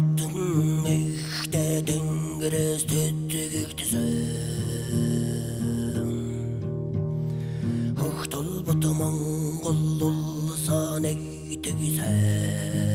attım işte dengres tettik iktizim Hohtol batı mongol olsa neydi güzel